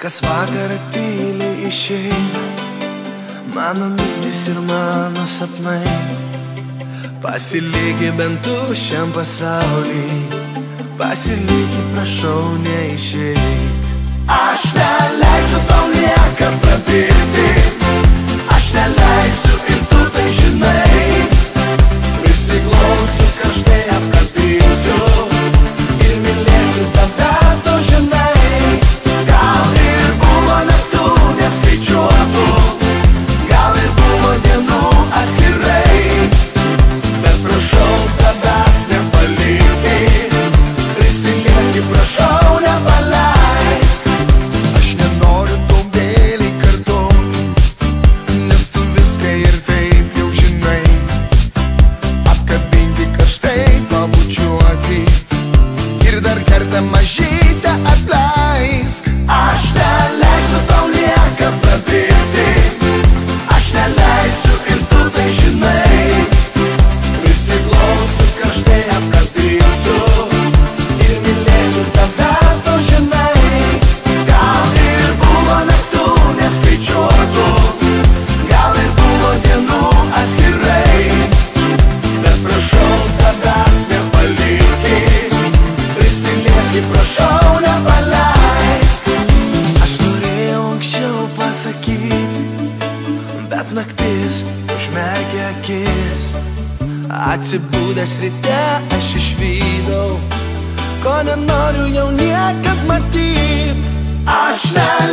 kas vakarą tyliai išeina. Mano mintis ir mano sapnai Pasilikė bent tu šiam pasauliai Pasilikė, prašau, neišeik. Aš neleisiu tau niekam prabilti Aš neleisiu ir pasakyti, bet naktis užmerkia akis. Atsibūdęs ryte aš išvydau, ko nenoriu jau niekad matyti. Aš nenoriu.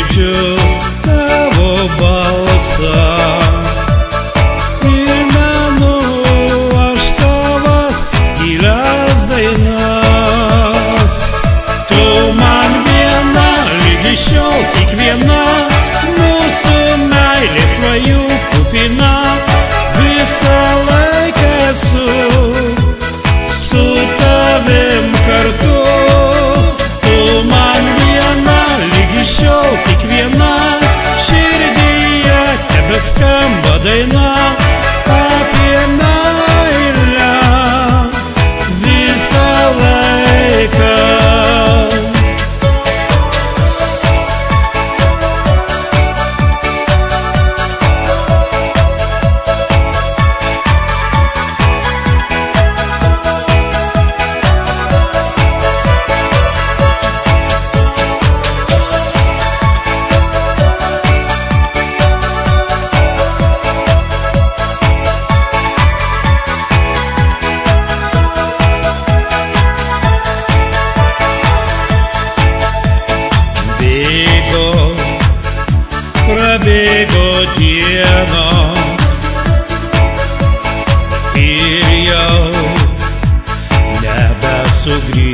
girdžiu tavo balsą. Ir menu aš tavas įles dainas. Tu man viena, lygi šiol tik viena. что.